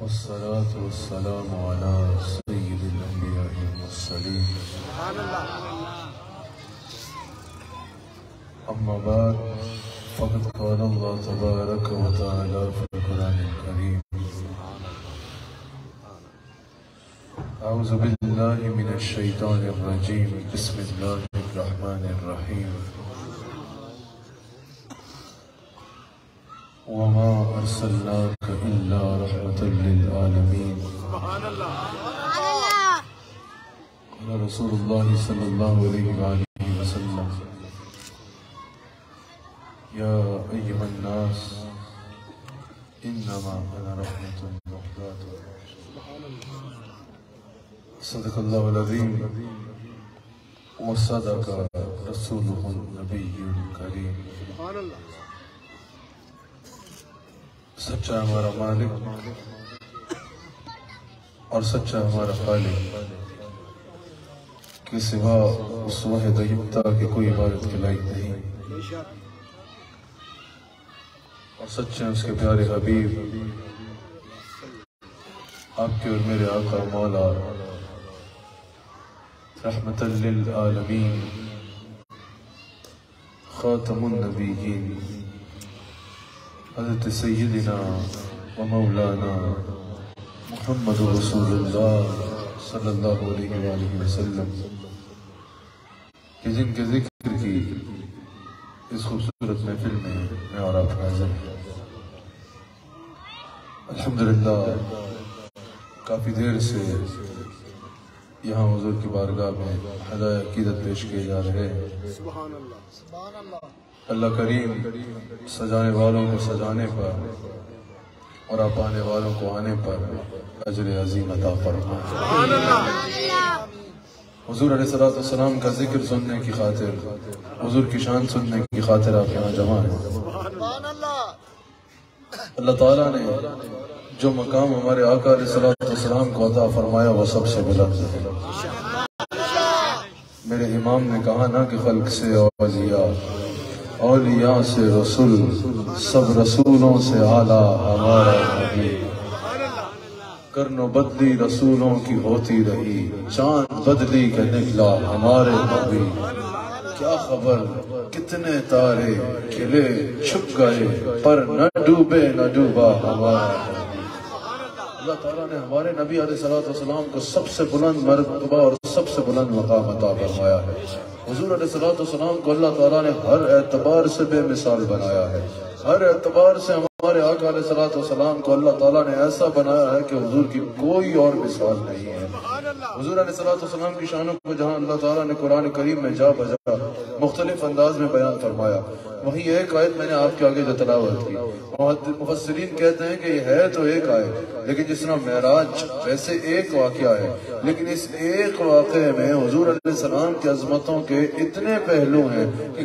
والصلاة والسلام على سيد الأنبياء والمرسلين. أما بعد فقد قال الله تبارك وتعالى في القرآن الكريم أعوذ بالله من الشيطان الرجيم. بسم الله الرحمن الرحيم. وما أرسلناك إلا رحمة للعالمين. قال رسول الله صلى الله عليه وآله وسلم يا أيها الناس إنما أنا رحمة مهداة صدق الله العظيم. وصدق رسوله النبي الكريم. سچا ہمارا مالک اور سچا ہمارا خالق۔ کے سوا اس واحد یکتا کی کوئی عبادت کے لائق نہیں۔ اور سچے ہیں اس کے پیارے حبیب۔ آپ کے اور میرے آقا مولا۔ رحمت للعالمین۔ خاتم النبیین۔ حضرت سیدنا و مولانا محمد رسول اللہ صلی اللہ علیہ وآلہ وسلم، کہ جن کے ذکر کی اس خوبصورت محفل میں میں اور آپ حاضر ہیں۔ الحمدللہ، کافی دیر سے یہاں حضور کی بارگاہ میں ہدایہ عقیدت پیش کیے جا رہے ہیں۔ سبحان اللہ سبحان اللہ۔ اللہ کریم سجانے والوں کو سجانے پر اور آپ آنے والوں کو آنے پر اجر عظیم عطا فرمائے۔ حضور علیہ السلام کا ذکر سننے کی خاطر، حضور کی شان سننے کی خاطر آپ یہاں جمع ہیں۔ اللہ تعالیٰ نے جو مقام ہمارے آقا علیہ السلام کو عطا فرمایا، وہ سب سے بلند ہے۔ میرے امام نے کہا نا کہ خلق سے اولیاء اولیاء سے رسول، سب رسولوں سے اعلیٰ ہمارا نبی۔ کرن و بدلی رسولوں کی ہوتی رہی، چاند بدلی کے نکلا ہمارے نبی۔ کیا خبر؟ کتنے تارے کھلے چھپ گئے، پر نہ ڈوبے، نہ ڈوبا ہمارا اللہ تعالیٰ نے ہمارے نبی علیہ السلام کو سب سے بلند مرتبہ اور سب سے بلند مقام عطا فرمایا ہے۔ حضور علیہ السلام کو اللہ تعالیٰ نے ہر اعتبار سے بے مثال بنایا ہے۔ ہر اعتبار سے ہمارے آقا علیہ السلام کو اللہ تعالیٰ نے ایسا بنایا ہے کہ حضور کی کوئی اور مثال نہیں ہے۔ حضور علیہ السلام کی شانوں کو جہاں اللہ تعالیٰ نے قرآن کریم میں جا بجا مختلف انداز میں بیان فرمایا، وہی ایک آیت میں نے آپ کے آگے جو تلاوت کی۔ مفسرین کہتے ہیں کہ یہ ہے تو ایک آیت، لیکن جس طرح معراج ویسے ایک واقعہ ہے، لیکن اس ایک واقعے میں حضور علیہ السلام کی عظمتوں کے اتنے پہلو ہیں کہ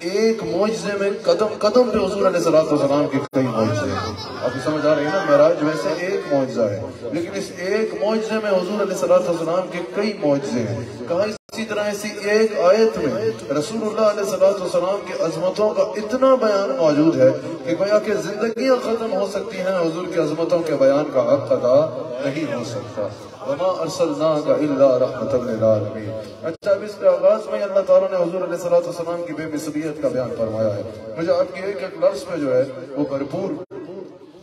ایک معجزے میں قدم قدم پہ حضور علیہ السلام کے کئی معجزے ہیں۔ آپ سمجھ آ رہی ہیں نا معراج ویسے ایک معجزہ ہے۔ لیکن اس ایک معجزے میں حضور علیہ السلام کے کئی معجزے ہیں۔ کہاں اسی طرح اسی ایک آیت میں رسول اللہ علیہ السلام کی عظمتوں کا اتنا بیان موجود ہے کہ گویا کہ زندگیاں ختم ہو سکتی ہیں، حضور کی عظمتوں کے بیان کا حق ادا نہیں ہو سکتا۔ وما ارسلناک الا رحمت للعالمین اچھا اب اس کے آغاز میں اللہ تعالیٰ نے حضور علیہ السلام کی بے مثلیت کا بیان فرمایا ہے۔ مجھے آپ کی ایک ایک لفظ میں جو ہے وہ بھرپور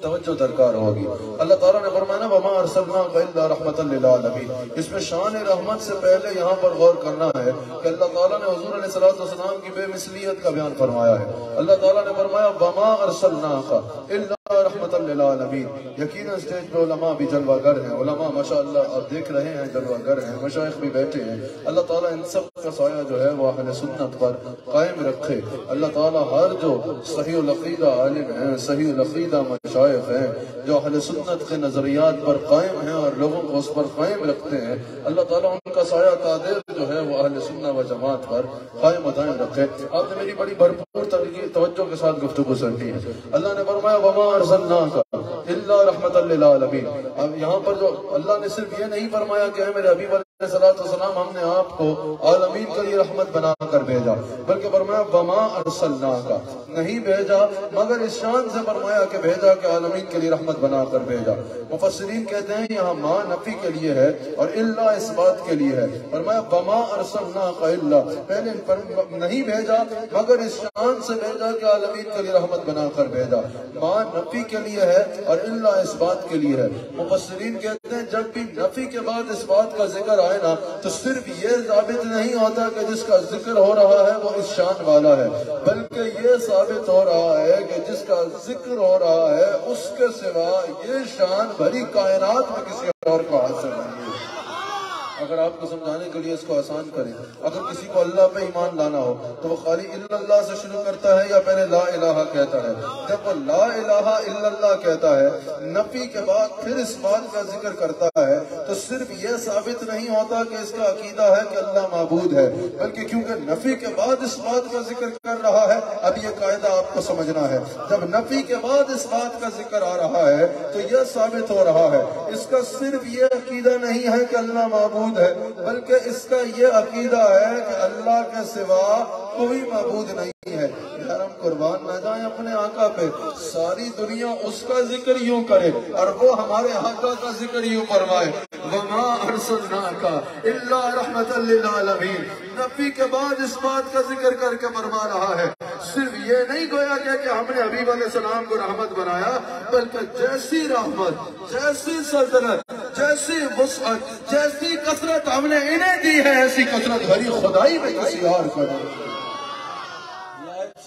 توجہ درکار ہوگی۔ اللہ تعالیٰ نے فرمایا وما ارسلناک الا رحمت للعالمین اس میں شان رحمت سے پہلے یہاں پر غور کرنا ہے کہ اللہ تعالیٰ نے حضور علیہ السلام کی بے مثلیت کا بیان فرمایا ہے۔ اللہ تعالیٰ نے فرمایا، وما ارسلناک الا رحمت للعالمین یقینا سٹیج پہ علماء بھی جلوہ گر ہیں۔ علماء ماشاءاللہ آپ دیکھ رہے ہیں، جلوہ گر ہیں مشایخ بھی بیٹھے ہیں۔ اللہ تعالیٰ ان سب کا سایہ جو ہے وہ اہل سنت پر قائم رکھے۔ اللہ تعالیٰ ہر جو صحیح العقیدہ عالم ہیں، صحیح العقیدہ مشایخ ہیں، جو اہل سنت کے نظریات پر قائم ہیں اور لوگوں کو اس پر قائم رکھتے ہیں۔ اللہ تعالیٰ ان کا سایہ قادر جو ہے وہ اہل سنت و جماعت پر قائم و دائم رکھے۔ آپ نے میری بڑی بھرپور توجہ کے ساتھ گفتگو سنی ہے۔ اللہ نے فرمایا، وما ارسلناک الا رحمت للعالمین اب یہاں پر جو اللہ نے صرف یہ نہیں فرمایا کہ اے میرے حبیب علیہ السلام ہم نے آپ کو عالمین کے لیے رحمت بنا کر بھیجا۔ بلکہ فرمایا، وما ارسلنا کا نہیں بھیجا، مگر اس شان سے فرمایا کہ بھیجا کہ عالمین کے لیے رحمت بنا کر بھیجا۔ مفسرین کہتے ہیں، یہاں ماں نفی کے لیے ہے اور اللہ اس بات کے لیے ہے۔ فرمایا، وما ارسلنا کا اللہ پہلے پر نہیں بھیجا، مگر اس شان سے بھیجا کہ عالمین کے لیے رحمت بنا کر بھیجا۔ ماں نفی کے لیے ہے اور اللہ اس بات کے لیے ہے۔ مفسرین کہتے ہیں، جب بھی نفی کے بعد اس بات کا ذکر ہے نا، تو صرف یہ ثابت نہیں ہوتا کہ جس کا ذکر ہو رہا ہے وہ اس شان والا ہے، بلکہ یہ ثابت ہو رہا ہے کہ جس کا ذکر ہو رہا ہے، اس کے سوا یہ شان بھری کائنات میں کسی اور کو حاصل نہیں ہے۔ اگر آپ کو سمجھانے کے لیے اس کو آسان کریں، اگر کسی کو اللہ پہ ایمان لانا ہو، تو وہ خالی اللہ سے شروع کرتا ہے یا پہلے لا الہ کہتا ہے؟ جب وہ لا الہ الا اللہ کہتا ہے، نفی کے بعد پھر اس بات کا ذکر کرتا ہے، تو صرف یہ ثابت نہیں ہوتا کہ اس کا عقیدہ ہے کہ اللہ معبود ہے، بلکہ کیونکہ نفی کے بعد اس بات کا ذکر کر رہا ہے، اب یہ قاعدہ آپ کو سمجھنا ہے۔ جب نفی کے بعد اس بات کا ذکر آ رہا ہے، تو یہ ثابت ہو رہا ہے۔ اس کا صرف یہ عقیدہ نہیں ہے کہ اللہ معبود ہے، بلکہ اس کا یہ عقیدہ ہے کہ اللہ کے سوا کوئی معبود نہیں ہے۔ یار، ہم قربان نہ جائیں اپنے آقا پہ۔ ساری دنیا اس کا ذکر یوں کرے اور وہ ہمارے آقا کا ذکر یوں فرمائے۔ وما ارسلناکا الا رحمت للعالمین نبی کے بعد اس بات کا ذکر کر کے فرما رہا ہے، صرف یہ نہیں گویا کہ کہ ہم نے حبیب علیہ السلام کو رحمت بنایا، بلکہ جیسی رحمت، جیسی سلطنت، جیسی وسعت، جیسی کثرت ہم نے انہیں دی ہے، ایسی کثرت بھری خدائی میں کسی اور کو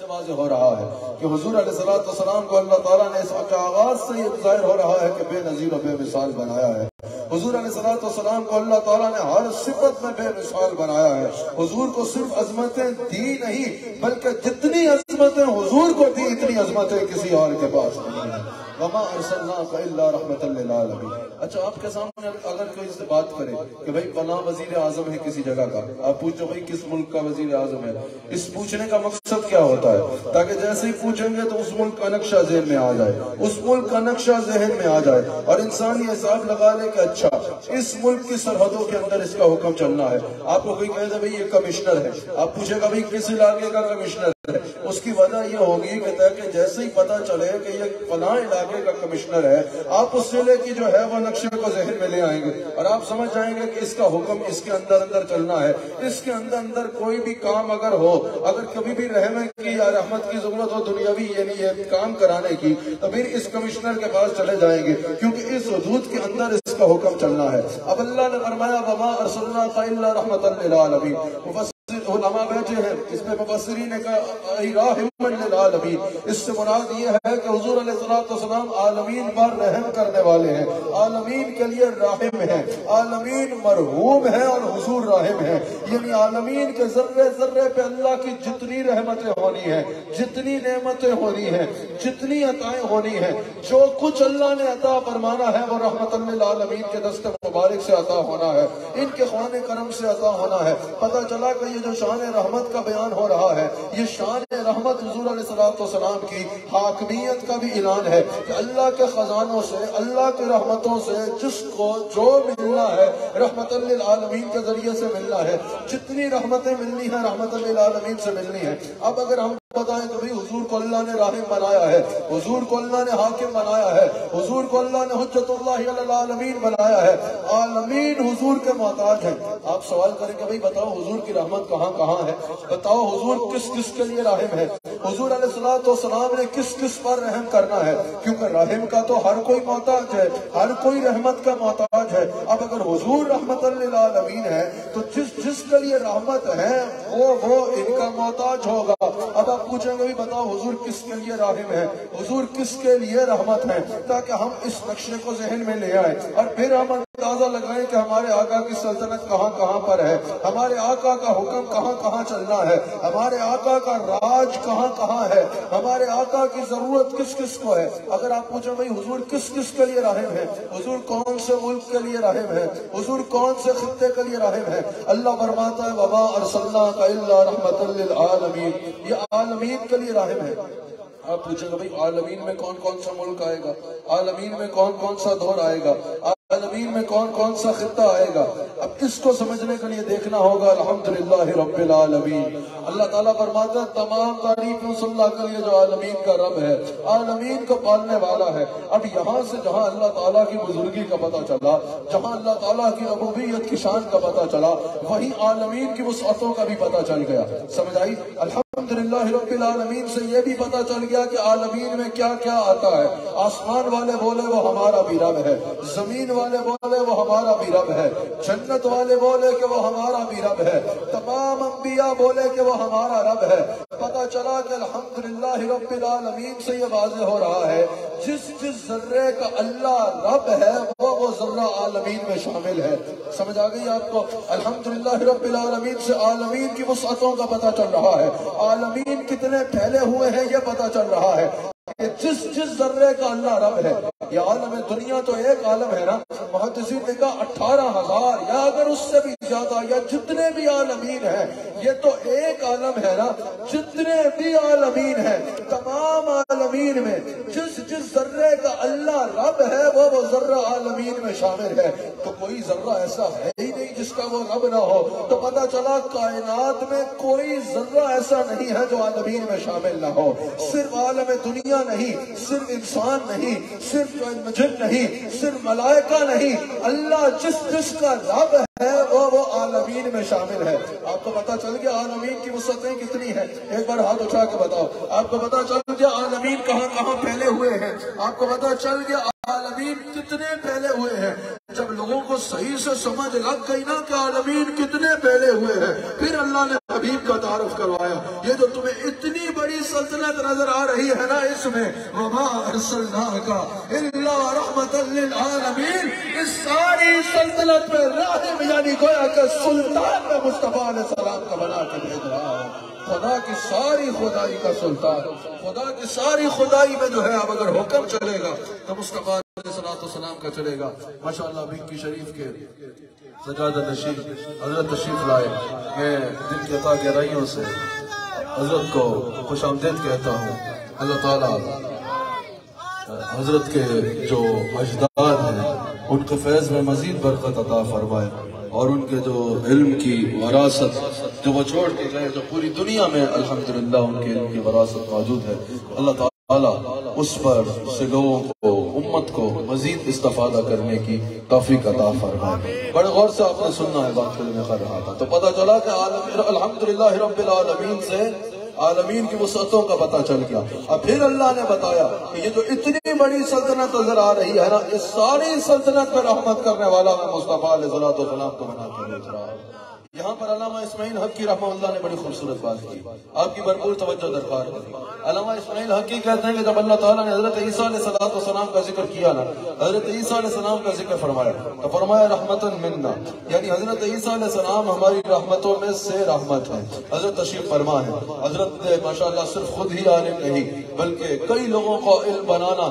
سے واضح ہو رہا ہے کہ حضور علیہ السلام کو اللہ تعالیٰ نے اس آغاز سے یہ ظاہر ہو رہا ہے کہ بے نظیر و بے مثال بنایا ہے۔ حضور علیہ السلام کو اللہ تعالیٰ نے ہر صفت میں بے مثال بنایا ہے۔ حضور کو صرف عظمتیں دی نہیں، بلکہ جتنی عظمتیں حضور کو دی، اتنی عظمتیں کسی اور کے پاس نہیں ہیں۔ وما ارسلناک الا رحمت للعالمین اچھا آپ کے سامنے اگر کوئی سے بات کرے کہ بھئی پناہ وزیر اعظم ہے کسی جگہ کا، آپ پوچھو بھئی کس ملک کا وزیر اعظم ہے؟ اس پوچھنے کا مقصد کیا ہوتا ہے؟ تاکہ جیسے ہی پوچھیں گے تو اس ملک کا نقشہ ذہن میں آ جائے۔ اس ملک کا نقشہ ذہن میں آ جائے۔ اور انسان یہ حساب لگا لے کہ اچھا اس ملک کی سرحدوں کے اندر اس کا حکم چلنا ہے۔ آپ کو کوئی کہے دے بھئی یہ کمشنر ہے۔ آپ پوچھے گا بھئی کس علاقے کا کمشنر ہے؟ اس کی وجہ یہ ہوگی کہ تاکہ جیسے ہی پتا چلے کہ یہ فلاں علاقے کا کمشنر ہے، آپ اس ضلع کی جو ہے وہ نقشے کو ذہن میں لے آئیں گے اور آپ سمجھ جائیں گے کہ اس کا حکم اس کے اندر اندر چلنا ہے۔ اس کے اندر اندر کوئی بھی کام اگر ہو، اگر کبھی بھی رحمت کی یا رحمت کی ضرورت ہو، دنیاوی یعنی یہ کام کرانے کی، تو پھر اس کمشنر کے پاس چلے جائیں گے۔ کیونکہ اس حدود کے اندر اس کا حکم چلنا ہے۔ اب اللہ نے فرمایا، وما ارسلنا الا رحمت للعالمین علماء بیٹھے ہیں، اس میں مبصری نے کہا راہم للعالمین اس سے مراد یہ ہے کہ حضور علیہ السلام عالمین پر رحم کرنے والے ہیں۔ عالمین کے لیے راہم ہیں، عالمین مرحوم ہیں اور حضور راہم ہیں۔ یعنی عالمین کے ذرے ذرے پہ اللہ کی جتنی رحمتیں ہونی ہیں، جتنی نعمتیں ہونی ہیں، جتنی عطائیں ہونی ہیں، جو کچھ اللہ نے عطا فرمانا ہے، وہ رحمت للعالمین کے دست مبارک سے عطا ہونا ہے۔ ان کے خوان کرم سے عطا ہونا ہے۔ پتہ چلا کہ یہ جو جو شان رحمت کا بیان ہو رہا ہے۔ یہ شان رحمت حضور علیہ السلام کی حاکمیت کا بھی اعلان ہے کہ اللہ کے خزانوں سے، اللہ کے رحمتوں سے جس کو جو ملنا ہے رحمت للعالمین کے ذریعے سے ملنا ہے۔ جتنی رحمتیں ملنی ہیں رحمت للعالمین سے ملنی ہے اب اگر ہم بتائیں کہ حضور کو اللہ نے راہم بنایا ہے، حضور کو اللہ نے حاکم بنایا ہے، حضور کو اللہ نے حجت اللہ علی العالمین بنایا ہے۔ عالمین حضور کے محتاج ہیں۔ آپ سوال کریں کہ بھئی بتاؤ حضور کی رحمت کہاں کہاں ہے؟ بتاؤ حضور کس کس کے لیے راہم ہے حضور علیہ السلام نے کس کس پر رحم کرنا ہے؟ کیونکہ رحم کا تو ہر کوئی محتاج ہے، ہر کوئی رحمت کا محتاج ہے۔ اب اگر حضور رحمت للعالمین ہے، تو جس جس کے لیے رحمت ہے، وہ وہ ان کا محتاج ہوگا۔ اب آپ پوچھیں گے بھی بتاؤ حضور کس کے لیے راہم ہے حضور کس کے لیے رحمت ہے تاکہ ہم اس نقشے کو ذہن میں لے آئے اور پھر ہم اندازہ لگائیں کہ ہمارے آقا کی سلطنت کہاں کہاں پر ہے، ہمارے آقا کا حکم کہاں کہاں چلنا ہے، ہمارے آقا کا راج کہاں کہاں ہے، ہمارے آقا کی ضرورت کس کس کو ہے؟ اگر آپ پوچھیں بھائی حضور کس کس کے لیے راہم ہے حضور کون سے ملک کے لیے راہم ہے حضور کون سے خطے کے لیے راہم ہے اللہ فرماتا ہے، وما ارسلناک الا رحمت للعالمین۔ یہ عالمین کے لیے راہم ہے آپ پوچھیں گے بھائی، عالمین میں کون کون سا ملک آئے گا؟ عالمین میں کون کون سا دور آئے گا؟ عالمین میں کون کون سا خطہ آئے گا؟ اب اس کو سمجھنے کے لیے دیکھنا ہوگا، الحمدللہ رب العالمین۔ اللہ تعالیٰ فرماتا ہے، تمام تعریف صلی اللہ کے لیے جو عالمین کا رب ہے، عالمین کو پالنے والا ہے۔ اب یہاں سے جہاں اللہ تعالیٰ کی بزرگی کا پتہ چلا، جہاں اللہ تعالیٰ کی ربوبیت کی شان کا پتہ چلا، وہی عالمین کی وسعتوں کا بھی پتہ چل گیا۔ سمجھ آئی؟ الحمد الحمدللہ رب العالمین سے یہ بھی پتہ چل گیا کہ عالمین میں کیا کیا آتا ہے۔ آسمان والے بولے وہ ہمارا بھی رب ہے۔ زمین والے بولے وہ ہمارا بھی رب ہے۔ جنت والے بولے کہ وہ ہمارا بھی رب ہے۔ تمام انبیاء بولے کہ وہ ہمارا رب ہے۔ پتا چلا کہ الحمدللہ رب العالمین سے یہ واضح ہو رہا ہے۔ جس جس ذرے کا اللہ رب ہے، وہ وہ ذرہ عالمین میں شامل ہے۔ سمجھ آ گئی آپ کو؟ الحمدللہ رب العالمین سے عالمین کی وسعتوں کا پتہ چل رہا ہے۔ عالمین کتنے پھیلے ہوئے ہیں یہ پتہ چل رہا ہے کہ جس جس ذرے کا اللہ رب ہے، یہ عالم دنیا تو ایک عالم ہے نا، محدثین نے کہا اٹھارہ ہزار، یا اگر اس سے بھی زیادہ یا جتنے بھی عالمین ہیں یہ تو ایک عالم ہے نا، جتنے بھی عالمین ہیں، تمام عالمین میں جس جس ذرے کا اللہ رب ہے، وہ وہ ذرہ عالمین میں شامل ہے۔ تو کوئی ذرہ ایسا ہے ہی نہیں جس کا وہ رب نہ ہو۔ تو پتا چلا، کائنات میں کوئی ذرہ ایسا نہیں ہے جو عالمین میں شامل نہ ہو۔ صرف عالم دنیا نہیں، صرف انسان نہیں، صرف جن نہیں، صرف ملائکہ نہیں، اللہ جس جس کا رب ہے وہ وہ عالمین میں شامل ہے۔ آپ کو پتا چل گیا عالمین کی وسعتیں کتنی ہیں۔ ایک بار ہاتھ اٹھا کے بتاؤ۔ آپ کو پتا چل گیا عالمین کہاں کہاں پھیلے ہوئے ہیں۔ آپ کو پتا چل گیا عالمین کتنے پھیلے ہوئے ہیں؟ جب لوگوں کو صحیح سے سمجھ لگ گئی نا کہ عالمین کتنے پھیلے ہوئے ہیں، پھر اللہ نے حبیب کا تعارف کروایا۔ یہ جو تمہیں اتنی بڑی سلطنت نظر آ رہی ہے نا اس میں، وما ارسلناک الا رحمت للعالمین اس ساری سلطنت میں راہم یعنی گویا کہ سلطان میں مصطفیٰ علیہ السلام کا بنا کے بھیج رہا ہے خدا کی ساری خدائی کا سلطان، خدا کی ساری خدائی میں جو ہے، اب اگر حکم چلے گا، تو مصطفیٰ علیہ السلام کا چلے گا۔ ماشاءاللہ بھنکی شریف کے سجادہ تشریف حضرت تشریف لائے۔ میں دل کے عطا گہرائیوں سے حضرت کو خوش آمدید کہتا ہوں۔ اللہ تعالیٰ، حضرت کے جو اجداد ہیں، ان کے فیض میں مزید برکت عطا فرمائے۔ اور ان کے جو علم کی وراثت جو وہ چھوڑ کے گئے، جو پوری دنیا میں الحمدللہ ان کے علم کی وراثت موجود ہے۔ اللہ تعالیٰ اس پر سے لوگوں کو، امت کو مزید استفادہ کرنے کی توفیق عطا فرمائے۔ بڑے غور سے آپ نے سننا ہے بات میں کر رہا تھا۔ تو پتہ چلا کہ الحمدللہ رب العالمین سے عالمین کی وسعتوں کا پتہ چل گیا۔ اور پھر اللہ نے بتایا کہ یہ جو اتنی بڑی سلطنت نظر آ رہی ہے نا اس ساری سلطنت پر رحمت کرنے والا میں مصطفیٰ علیہ السلام کو بنا کے بھیج رہا ہوں۔ یہاں پر علامہ اسماعیل حق کی رحمہ اللہ نے بڑی خوبصورت بات کی۔ آپ کی بھرپور توجہ درکار ہے۔ علامہ اسماعیل حق کی کہتے ہیں کہ جب اللہ تعالیٰ نے حضرت عیسیٰ علیہ السلام کا ذکر کیا نا، حضرت عیسیٰ علیہ السلام کا ذکر فرمایا، تو فرمایا رحمتا مننا یعنی حضرت عیسیٰ علیہ السلام ہماری رحمتوں میں سے رحمت ہے حضرت تشریف فرما ہے۔ حضرت ماشاءاللہ صرف خود ہی عالم نہیں، بلکہ کئی لوگوں کو علم بنانا،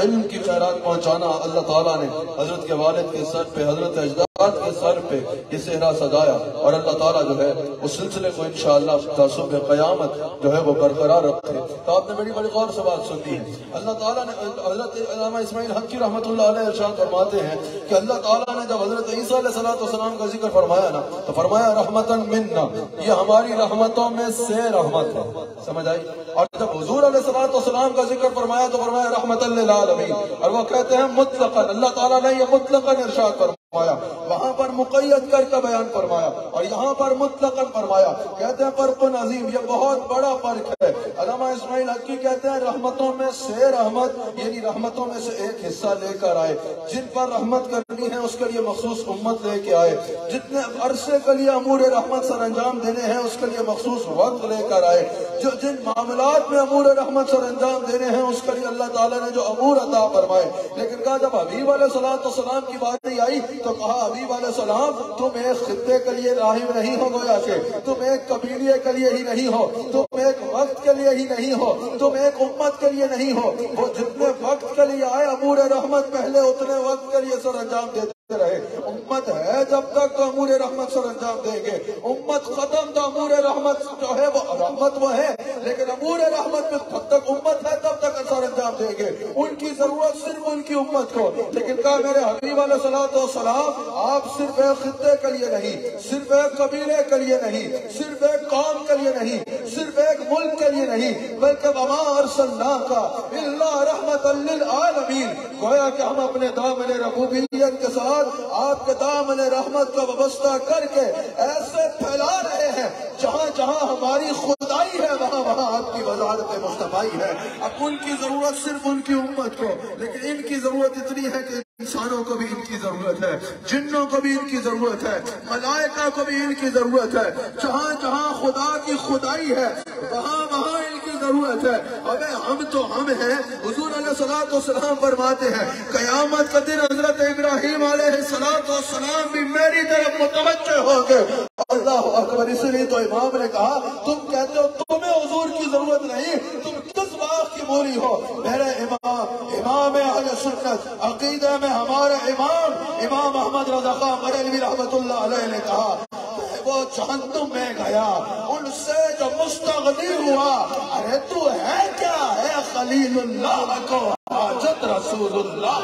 علم کی خیرات پہنچانا اللہ تعالیٰ نے۔ حضرت کے والد کے سر پہ حضرت اجداد کے سر پہ یہ صحرا سجایا اور اللہ تعالیٰ جو ہے اس سلسلے کو انشاءاللہ تعصب قیامت جو ہے وہ برقرار رکھے۔ تو آپ نے بڑی بڑی غور سے بات سنی ہے۔ اللہ تعالیٰ نے حضرت علامہ اسماعیل حق کی رحمت اللہ علیہ ارشاد فرماتے ہیں کہ اللہ تعالیٰ نے جب حضرت عیسیٰ علیہ السلام کا ذکر فرمایا نا، تو فرمایا، رحمتا مننا یہ ہماری رحمتوں میں سے رحمت ہے۔ سمجھ آئی؟ اور جب حضور علیہ السلام کا ذکر فرمایا تو فرمایا رحمت للعالمین۔ اور وہ کہتے ہیں، مطلقا۔ اللہ تعالیٰ نے یہ مطلقا ارشاد فرمایا۔ وہاں پر مقید کر کا بیان فرمایا، اور یہاں پر مطلقا فرمایا، کہتے ہیں فرق عظیم یہ بہت بڑا فرق ہے۔ علامہ اسماعیل حقی کہتے ہیں، رحمتوں میں سے رحمت یعنی رحمتوں میں سے ایک حصہ لے کر آئے۔ جن پر رحمت کرنی ہے، اس کے لیے مخصوص امت لے کے آئے۔ جتنے عرصے کے لیے امور رحمت سر انجام دینے ہیں، اس کے لیے مخصوص وقت لے کر آئے۔ جو جن معاملات میں امور رحمت سر انجام دینے ہیں، اس کے لیے اللہ تعالیٰ نے جو امور عطا فرمائے۔ لیکن کہا، جب حبیب علیہ السلام کی بات نہیں آئی تو کہا حبیب علیہ السلام، تم ایک خطے کے لیے راہم نہیں ہو گویا کہ، تم ایک قبیلے کے لیے ہی نہیں ہو، تم ایک وقت کے لیے ہی نہیں ہو، تم ایک امت کے لیے نہیں ہو۔ وہ جتنے وقت کے لیے آئے امور رحمت پہلے اتنے وقت کے لیے سر انجام دیتے رہے امت ہے جب تک امور رحمت سر انجام دیں گے۔ امت ختم تو امور رحمت جو ہے وہ رحمت وہ ہے۔ لیکن امور رحمت میں جب تک امت ہے تب تک سر انجام دیں گے۔ ان کی ضرورت صرف ان کی امت کو۔ لیکن کہا میرے حبیب علیہ السلام و سلام آپ صرف ایک خطے کے لیے نہیں، صرف ایک قبیلے کے لیے نہیں، صرف ایک قوم کے لیے نہیں، صرف ایک ملک کے لیے نہیں، بلکہ وما ارسلنا کا اللہ رحمت للعالمین۔ گویا کہ ہم اپنے دامن ربوبیت کے ساتھ آپ کے دامن رحمت کا وابستہ کر کے ایسے پھیلا رہے ہیں، جہاں جہاں ہماری خدائی ہے، وہاں وہاں آپ کی وزارت مصطفی ہے۔ اب ان کی ضرورت صرف ان کی امت کو، لیکن ان کی ضرورت اتنی ہے کہ انسانوں کو بھی ان کی ضرورت ہے، جنوں کو بھی ان کی ضرورت ہے، ملائکہ کو بھی ان کی ضرورت ہے۔ جہاں جہاں خدا کی خدائی ہے، وہاں وہاں ان کی ضرورت ہے۔ ابے ہم تو ہم ہیں، حضور علیہ السلام والسلام فرماتے ہیں، قیامت کا دن حضرت ابراہیم علیہ السلام والسلام بھی میری طرف متوجہ ہو گئے۔ اللہ اکبر، اس لیے تو امام نے کہا، تم کہتے ہو تمہیں حضور کی ضرورت نہیں باغ کی موری ہو۔ میرے امام امام اہل سنت، عقیدہ میں ہمارے امام امام احمد رضا خان بریلوی رحمت اللہ علیہ نے کہا وہ جہنم میں گیا، ان سے جو مستغنی ہوا، ارے تو ہے کیا؟ ہے خلیل اللہ کو حاجت رسول اللہ۔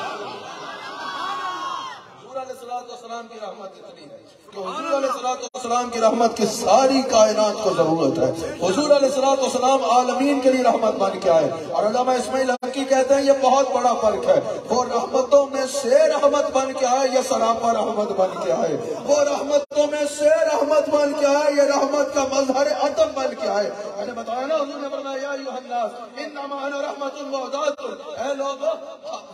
حضور علیہ السلام کی رحمت اتنی ہے۔ کہ حضور علیہ السلام کی رحمت کی ساری کائنات کو ضرورت ہے۔ حضور علیہ السلام عالمین کے لیے رحمت بن کے آئے۔ اور علامہ اسماعیل حقی کہتے ہیں، یہ بہت بڑا فرق ہے۔ وہ رحمتوں میں سے رحمت بن کے آئے یا سراپا رحمت بن کے آئے۔ وہ رحمتوں میں سے رحمت بن کے آئے، یہ رحمت کا مظہر عدم بن کے آئے۔ میں نے بتایا نا، حضور نے فرمایا، یا ایوہ الناس، انما انا رحمت المعدات اے لوگو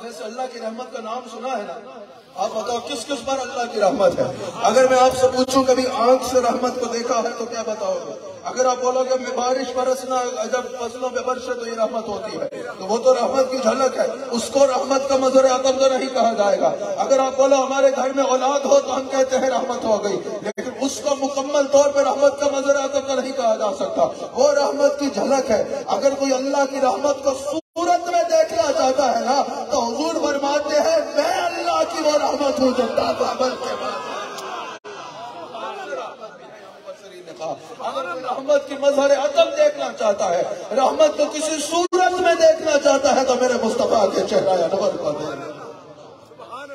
ویسے اللہ کی رحمت کا نام سنا ہے نا۔ آپ بتاؤ، کس کس پر اللہ کی رحمت ہے؟ اگر میں آپ سے پوچھوں، کبھی آنکھ سے رحمت کو دیکھا ہے تو کیا بتاؤ گے؟ اگر آپ بولو گے بارش برسنا جب فصلوں پہ برسے تو یہ رحمت ہوتی ہے۔ تو وہ تو رحمت کی جھلک ہے۔ اس کو رحمت کا مظہر عدم تو نہیں کہا جائے گا۔ اگر آپ بولو ہمارے گھر میں اولاد ہو تو ہم کہتے ہیں رحمت ہو گئی۔ لیکن اس کو مکمل طور پہ رحمت کا مظہر عدم کا نہیں کہا جا سکتا۔ وہ رحمت کی جھلک ہے۔ اگر کوئی اللہ کی رحمت کو صورت میں دیکھنا چاہتا ہے نا، تو حضور فرماتے ہیں، میں اللہ کی وہ رحمت ہوں جو عمل کے بعد اگر کوئی رحمت کی مظہر عدم دیکھنا چاہتا ہے، رحمت کو کسی صورت میں دیکھنا چاہتا ہے تو میرے مصطفیٰ کے چہرہ یا نور کو دے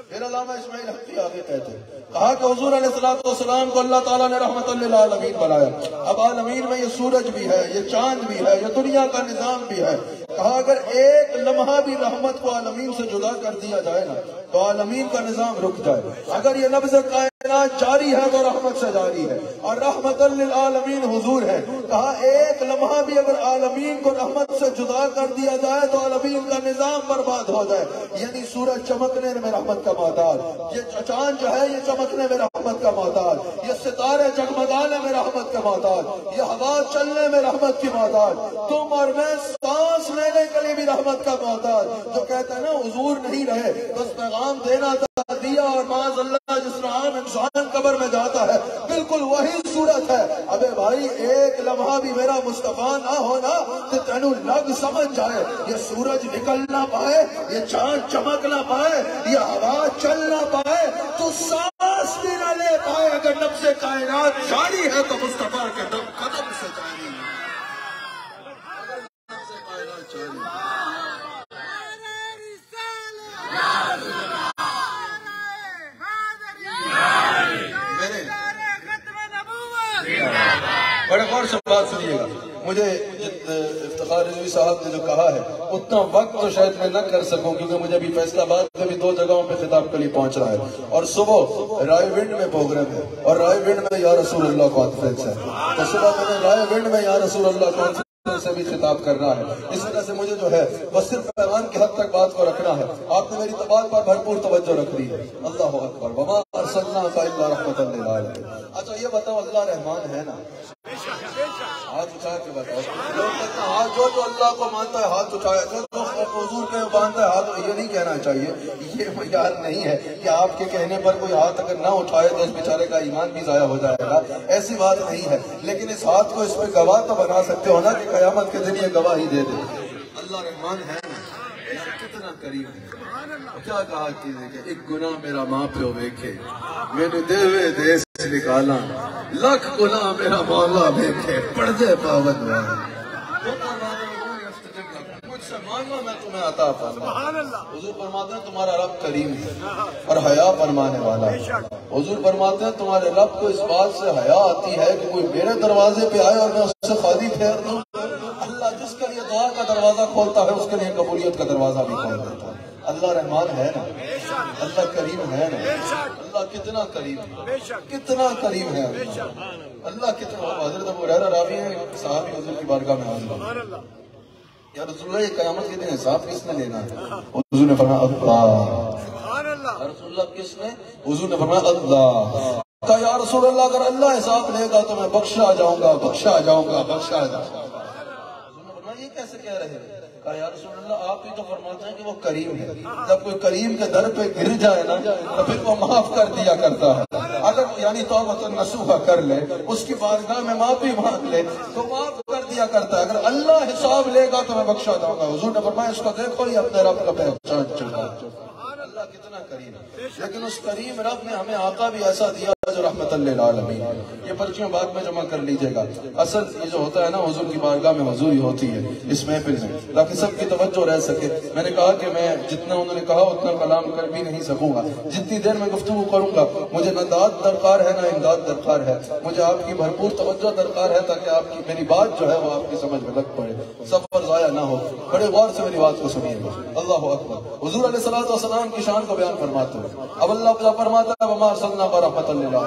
پھر علامہ اسماعیل حقی، آگے کہتے ہیں۔ کہا کہ حضور علیہ السلام کو اللہ تعالیٰ نے رحمت اللہ عالمین بنایا۔ اب عالمین میں یہ سورج بھی ہے، یہ چاند بھی ہے، یہ دنیا کا نظام بھی ہے۔ کہا اگر ایک لمحہ بھی رحمت کو عالمین سے جدا کر دیا جائے نا تو عالمین کا نظام رک جائے۔ اگر یہ نبض کائنات جاری ہے تو رحمت سے جاری ہے۔ اور رحمت للعالمین حضور ہے۔ کہا، ایک لمحہ بھی اگر عالمین کو رحمت سے جدا کر دیا جائے تو عالمین کا نظام برباد ہو جائے۔ یعنی سورج چمکنے میں رحمت کا محتاج یہ چاند جو ہے، یہ چمکنے میں رحمت کا محتاج یہ ستارے جگمگانے میں رحمت کا محتاج یہ ہوا چلنے میں رحمت کی محتاج تم اور میں سانس لینے کے لیے بھی رحمت کا محتاج جو کہتا ہے نا، حضور نہیں رہے بس پیغام دینا تھا دیا اور معاذ اللہ جس طرح عام انسان قبر میں جاتا ہے، بالکل وہی صورت ہے۔ ابے بھائی، ایک لمحہ بھی میرا مصطفیٰ نہ ہونا تو تینو لگ سمجھ جائے۔ یہ سورج نکل نہ پائے، یہ چاند چمک نہ پائے، یہ ہوا چل نہ پائے، تو سانس بھی نہ لے پائے۔ اگر نفس کائنات جاری ہے تو مصطفیٰ کے دم قدم سے جاری ہے اگر نفس کائنات جاری ہے میرے بڑے غور سے بات سنیے گا۔ مجھے افتخار رضوی صاحب نے جو کہا ہے، اتنا وقت تو شاید میں نہ کر سکوں کیونکہ مجھے ابھی فیصلہ باد میں بھی دو جگہوں پہ خطاب کے لیے پہنچ رہا ہے۔ اور صبح رائے ونڈ میں پروگرام ہے۔ اور رائے ونڈ میں یا رسول اللہ کانفرنس ہے۔ تو صبح میں نے رائے ونڈ میں یا رسول اللہ کانفرنس سے بھی خطاب کرنا ہے۔ اس وجہ سے مجھے جو ہے وہ صرف پیغام کی حد تک بات کو رکھنا ہے۔ آپ نے میری بات پر بھرپور توجہ رکھ دی ہے۔ اللہ اکبر۔ وما ارسلنا کا الا رحمت للعالمین۔ اچھا یہ بتاؤ، اللہ رحمان ہے نا؟ ہاتھ اٹھا کے بتاؤ۔ لوگ کہتے ہیں ہاتھ جو جو اللہ کو مانتا ہے، ہاتھ اٹھائے حضور میں باندھتا ہے، ہاتھ یہ نہیں کہنا چاہیے۔ یہ معیار نہیں ہے کہ آپ کے کہنے پر کوئی ہاتھ اگر نہ اٹھائے تو اس بیچارے کا ایمان بھی ضائع ہو جائے گا۔ ایسی بات نہیں ہے۔ لیکن اس ہاتھ کو اس میں گواہ تو بنا سکتے ہو نا کہ قیامت کے دن یہ گواہی دے دے۔ اللہ رحمان ہے۔ قریب کیا کہا کہ ایک گناہ میرا ماں پیو ویکھے۔ میں نے دیوے دیس نکالا۔ لکھ گناہ میرا مولا ویکھے۔ پردے پاون والا مانگو میں تمہیں عطا فرما حضور فرماتے ہیں تمہارا رب کریم ہے اور حیا فرمانے والا حضور فرماتے ہیں تمہارے رب کو اس بات سے حیا آتی ہے کہ کوئی میرے دروازے پہ آئے اور میں اس سے خالی پھیر دوں اللہ جس کے لیے دعا کا دروازہ کھولتا ہے اس کے لیے قبولیت کا دروازہ بھی کھول دیتا ہے۔ اللہ رحمان ہے نا؟ اللہ کریم ہے نا؟ اللہ کتنا کریم ہے۔ کتنا کریم ہے اللہ۔ کتنا حضرت ابو راوی ہے صحابی حضور کی بارگاہ میں حاضر یا رسول اللہ یہ قیامت کے دن حساب کس نے لینا ہے؟ حضور نے فرمایا اللہ۔ رسول اللہ کس نے؟ حضور نے فرمایا اللہ۔ کہا یا رسول اللہ اگر اللہ حساب لے گا تو میں بخشا جاؤں گا بخشا جاؤں گا بخشا جاؤں گا۔ حضور نے فرمایا یہ کیسے کہہ رہے ہیں؟ کہا یا رسول اللہ آپ ہی تو فرماتے ہیں کہ وہ کریم ہے۔ جب کوئی کریم کے در پہ گر جائے نا تو پھر وہ معاف کر دیا کرتا ہے۔ اگر یعنی توبت نسوخہ کر لے اس کی بارگاہ میں معافی مانگ لے تو معاف دیا کرتا ہے۔ اگر اللہ حساب لے گا تو میں بخشا جاؤں گا۔ حضور نے فرمایا، اس کو دیکھو، یہ اپنے رب کا پہچان چڑھا۔ اللہ، کتنا کریم۔ لیکن اس کریم رب نے ہمیں آقا بھی ایسا دیا۔ جو رحمت اللہ العالمین۔ یہ پرچیوں بعد میں جمع کر لیجیے گا۔ اصل یہ جو ہوتا ہے نا، حضور کی بارگاہ میں حضوری ہوتی ہے، اس محفل میں۔ تاکہ سب کی توجہ رہ سکے۔ میں نے کہا کہ میں جتنا انہوں نے کہا، اتنا کلام کر بھی نہیں سکوں گا۔ جتنی دیر میں گفتگو کروں گا، مجھے نہ داد درکار ہے، نہ امداد درکار ہے۔ مجھے آپ کی بھرپور توجہ درکار ہے، تاکہ آپ کی میری بات جو ہے، وہ آپ کی سمجھ میں لگ پڑے۔ سفر ضائع نہ ہو۔ بڑے غور سے میری بات کو سنیے۔ گا اللہ اکبر۔ حضور علیہ الصلوۃ والسلام کی شان کو بیان فرماتے ہیں اب اللہ فرماتا ہے، وما ارسلنا برحمت للعالمین اللہ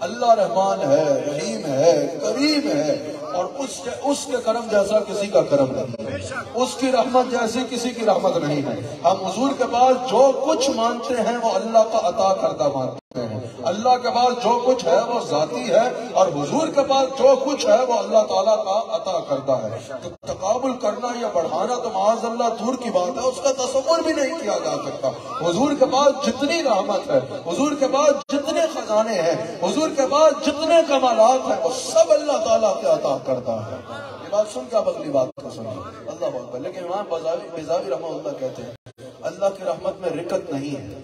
اللہ رحمان ہے، رحیم ہے، کریم ہے، اور اس کے اس کے کرم جیسا کسی کا کرم نہیں ہے۔ اس کی رحمت جیسی کسی کی رحمت نہیں ہے۔ ہم حضور کے پاس جو کچھ مانتے ہیں، وہ اللہ کا عطا کردہ مانتے ہیں۔ اللہ کے پاس جو کچھ ہے وہ ذاتی ہے اور حضور کے پاس جو کچھ ہے وہ اللہ تعالیٰ کا عطا کرتا ہے۔ تو تقابل کرنا یا بڑھانا تو معاذ اللہ دور کی بات ہے، اس کا تصور بھی نہیں کیا جا سکتا۔ حضور کے پاس جتنی رحمت ہے، حضور کے پاس جتنے خزانے ہیں، حضور کے پاس جتنے کمالات ہیں، وہ سب اللہ تعالیٰ کے عطا کرتا ہے یہ بات سن کے آپ اگلی بات کو سنیں۔ اللہ اکبر لیکن امام بزاوی بیزاوی رحمہ اللہ کہتے ہیں، اللہ کی رحمت میں رکت نہیں ہے۔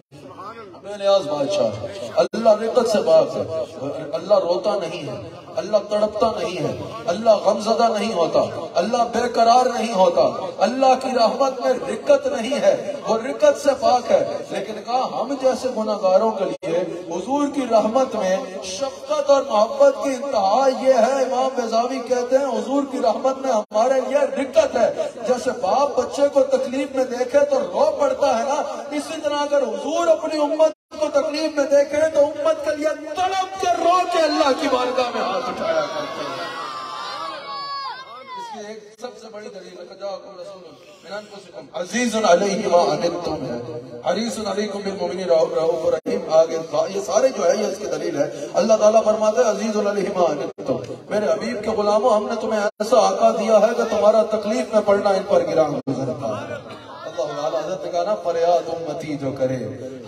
بے نیاز بادشاہ اللہ رقت سے بات ہے۔ اللہ روتا نہیں ہے۔ اللہ تڑپتا نہیں ہے۔ اللہ غمزدہ نہیں ہوتا۔ اللہ بے قرار نہیں ہوتا۔ اللہ کی رحمت میں رکت نہیں ہے۔ وہ رکت سے پاک ہے۔ لیکن کہا، ہم جیسے گناہگاروں کے لیے حضور کی رحمت میں شفقت اور محبت کی انتہا یہ ہے۔ امام بیزاوی کہتے ہیں، حضور کی رحمت میں ہمارے لیے رکت ہے۔ جیسے باپ بچے کو تکلیف میں دیکھے تو رو پڑتا ہے نا۔ اسی طرح اگر حضور اپنی امت کو تکلیف میں دیکھے تو امت کے لیے تڑپ کے رو کے اللہ کی بارگاہ میں ہاتھ اٹھایا کرتے ہیں۔ اس کی ایک سب سے بڑی دلیل رسول من انفسکم عزیز علیہ ما عنتم ہے۔ حریص علیکم بالمؤمنین رؤوف رحیم، آگے یہ سارے جو ہے، یہ اس کی دلیل ہے۔ اللہ تعالیٰ فرماتا ہے عزیز علیہ ما عنتم، میرے حبیب کے غلاموں، ہم نے تمہیں ایسا آقا دیا ہے کہ تمہارا تکلیف میں پڑنا ان پر گرا گزرتا ہے فریاد امتی جو کرے۔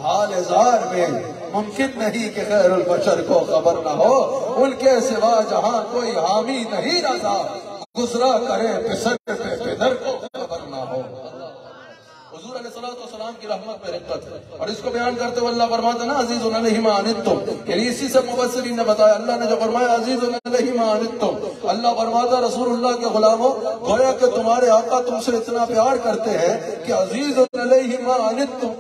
حال ازار میں ممکن نہیں کہ خیر البشر کو خبر نہ ہو۔ ان کے سوا جہاں کوئی حامی نہیں رضا گزرا کرے پسر پہ پدر کو خبر نہ ہو حضور علیہ الصلوۃ کی رحمت میں رقت ہے۔ اور اس کو بیان کرتے ہوئے اللہ فرماتا نا، عزیز علیہ ما یعنی اسی سے مبصرین نے بتایا، اللہ نے جو فرمایا، عزیز علیہ ما اللہ فرماتا رسول اللہ کے غلاموں، گویا کہ تمہارے آقا تم سے اتنا پیار کرتے ہیں کہ عزیز علیہ ما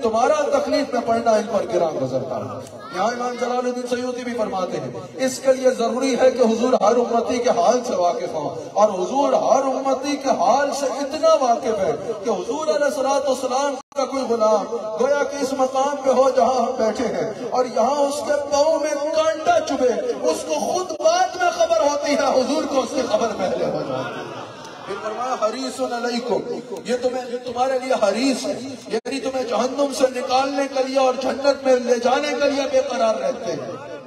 تمہارا تکلیف میں پڑنا ان پر گرا گزرتا ہے یہاں امام جلال الدین سیوطی بھی فرماتے ہیں، اس کے لیے ضروری ہے کہ حضور ہر امتی کے حال سے واقف ہوں۔ اور حضور ہر امتی کے حال سے اتنا واقف ہے کہ حضور علیہ الصلوۃ والسلام کا کوئی غلام، گویا کہ اس مقام پہ ہو جہاں ہم بیٹھے ہیں، اور یہاں اس کے پاؤں میں کانٹا چبے اس کو خود بعد میں خبر ہوتی ہے، حضور کو اس کی خبر پہلے ہو جاتی ہے فرمایا حریص علیکم، یہ تمہیں، تمہارے لیے حریص ہے یعنی تمہیں جہنم سے نکالنے کے لیے اور جنت میں لے جانے کے لیے بے قرار رہتے ہیں۔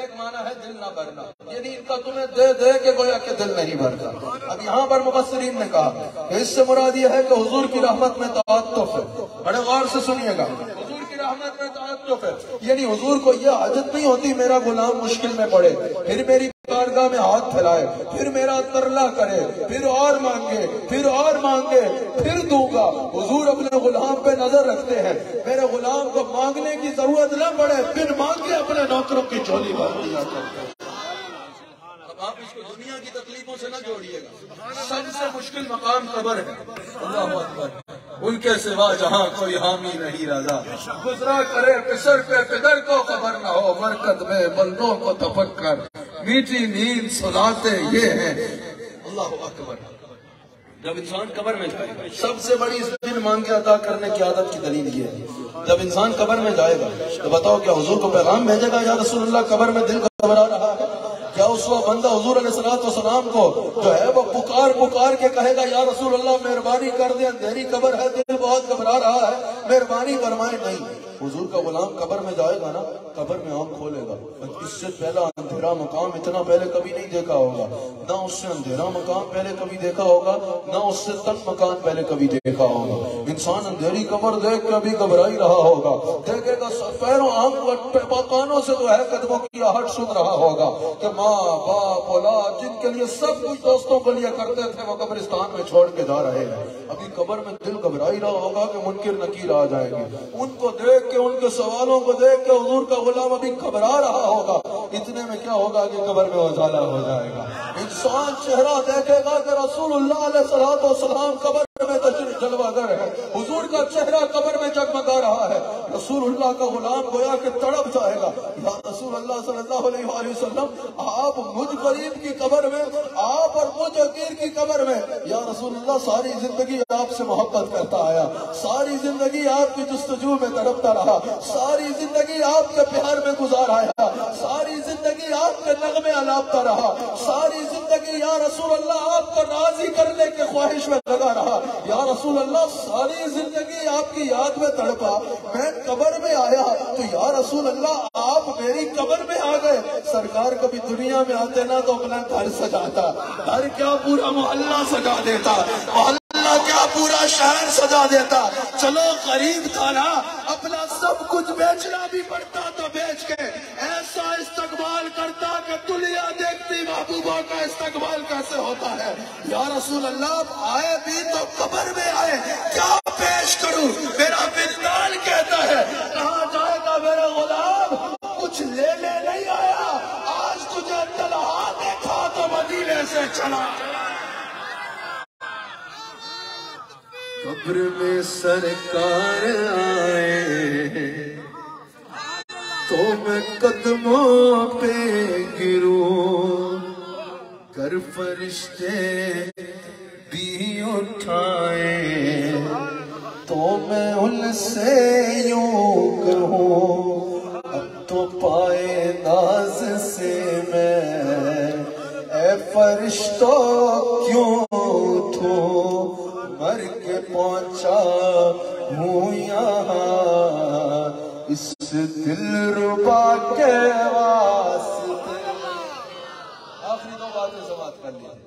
ایک معنی ہے دل نہ بھرنا۔ یعنی ان کا تمہیں دے دے کے گویا کہ دل نہیں بھرتا۔ اب یہاں پر مبصرین نے کہا کہ اس سے مراد یہ ہے کہ حضور کی رحمت میں تعطف ہے۔ بڑے غور سے سنیے گا۔ حضور کی رحمت میں تعطف ہے۔ یعنی حضور کو یہ عادت نہیں ہوتی میرا غلام مشکل میں پڑے، پھر میری بارگاہ میں ہاتھ پھیلائے، پھر میرا ترلا کرے، پھر اور مانگے، پھر اور مانگے، پھر دوں گا۔ حضور اپنے غلام پہ نظر رکھتے ہیں۔ میرے غلام کو مانگنے کی ضرورت نہ پڑے، پھر مانگے اپنے نوکروں کی چولی بھر دیا کرتے ہیں اب آپ اس کو دنیا کی تکلیفوں سے نہ جوڑیے گا۔ سب سے مشکل مقام قبر ہے۔ اللہ اکبر۔ ان کے سوا جہاں کوئی حامی نہیں رضا۔ گزرا کرے پسر پہ پدر کو خبر نہ ہو مرکت میں بندوں کو تفک کر میٹھی نیند سناتے یہ ہیں۔ اللہ اکبر۔ جب انسان قبر میں جائے گا، سب سے بڑی دل مانگے عطا کرنے کی عادت کی دلیل یہ ہے۔ جب انسان قبر میں جائے گا تو بتاؤ کیا حضور کو پیغام بھیجے گا، یا رسول اللہ، قبر میں دل گھبرا رہا ہے؟ کیا اس وقت بندہ حضور علیہ السلام والسلام کو جو ہے وہ پکار پکار کے کہے گا، یا رسول اللہ، مہربانی کر دیں اندھیری قبر ہے، دل بہت گھبرا رہا ہے، مہربانی فرمائے نہیں۔ حضور کا غلام قبر میں جائے گا نا، قبر میں آنکھ کھولے گا۔ اس سے پہلا اندھیرا مقام اتنا پہلے کبھی نہیں دیکھا ہوگا۔ نہ اس سے اندھیرا مقام پہلے کبھی دیکھا ہوگا، نہ اس سے تنگ مکان پہلے کبھی دیکھا ہوگا۔ انسان اندھیری قبر دیکھ کے ابھی گھبرا ہی رہا ہوگا۔ دیکھے گا پیروں آنکھ کانوں سے جو ہے قدموں کی آہٹ سن رہا ہوگا کہ ماں، باپ، اولاد، جن کے لیے سب کچھ دوستوں کے لیے کرتے تھے، وہ قبرستان میں چھوڑ کے جا رہے ہیں۔ ابھی قبر میں دل گھبرا ہی رہا ہوگا کہ منکر نکیر آ جائیں گے ان کو دیکھ کے ان کے سوالوں کو دیکھ کے حضور کا غلام ابھی گھبرا رہا ہوگا۔ اتنے میں کیا ہوگا کہ قبر میں اجالا ہو جائے گا۔ انسان چہرہ دیکھے گا کہ رسول اللہ علیہ السلام قبر میں تشریف جلوہ گر ہے حضور کا چہرہ قبر میں جگمگا رہا ہے۔ رسول اللہ کا غلام گویا کہ تڑپ جائے گا۔ یا رسول اللہ صلی اللہ علیہ وآلہ وسلم، آپ مجھ قریب کی قبر میں، آپ اور مجھ اکیر کی قبر میں۔ یا رسول اللہ، ساری زندگی آپ سے محبت کرتا آیا۔ ساری زندگی آپ کی جستجو میں تڑپتا رہا۔ ساری زندگی آپ کے پیار میں گزار آیا۔ ساری زندگی آپ کے نغمے علاپتا رہا۔ ساری زندگی یا رسول اللہ، آپ کو راضی کرنے کے خواہش میں لگا رہا۔ یا رسول اللہ، ساری زندگی آپ کی یاد میں تڑپا۔ میں قبر میں آیا تو یا رسول اللہ، آپ میری قبر میں آ گئے۔ سرکار کبھی دنیا میں آتے نا تو اپنا گھر سجاتا۔ گھر کیا پورا محلہ سجا دیتا۔ محلہ کیا پورا شہر سجا دیتا۔ چلو قریب تھا نا، اپنا سب کچھ بیچنا بھی پڑتا تو بیچ کے۔ ایسا استقبال کرتا کہ دنیا دیکھتی محبوبہ کا استقبال کیسے ہوتا ہے۔ یا رسول اللہ آئے بھی تو قبر میں آئے۔ کیا پیش کروں۔ میرا بندان کہتا ہے، کہاں جائے گا میرا غلام؟ کچھ لینے نہیں آیا۔ آج تجھے تلہا دیکھا تو مدینے سے چلا۔ قبر میں سرکار آئے۔ تو میں قدموں پہ گروں۔ کر فرشتے بھی اٹھائے۔ میں ان سے یوں کہوں، اب تو پائے ناز سے میں، اے فرشتوں کیوں تھو مر کے پہنچا ہوں یہاں، اس دل ربا کے واسطے۔ آخری دو باتیں سماعت کر لی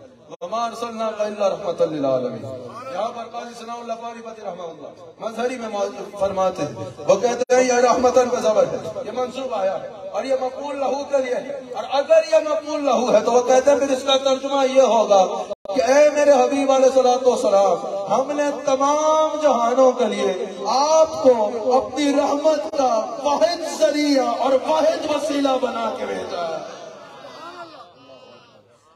وما ارسلنا الا رحمت للعالمین یہاں پر قاضی ثناء اللہ فاری بطی رحمہ اللہ. مظہری میں فرماتے ہیں. وہ کہتے ہیں، یہ رحمتن پہ زبر ہے. یہ منصوب آیا ہے. اور یہ مقبول لہو کے لیے ہے. اور اگر یہ مقبول لہو ہے، تو وہ کہتے ہیں، پھر اس کا ترجمہ یہ ہوگا کہ اے میرے حبیب علیہ السلام ہم نے تمام جہانوں کے لیے آپ کو اپنی رحمت کا واحد ذریعہ اور واحد وسیلہ بنا کے بھیجا ہے۔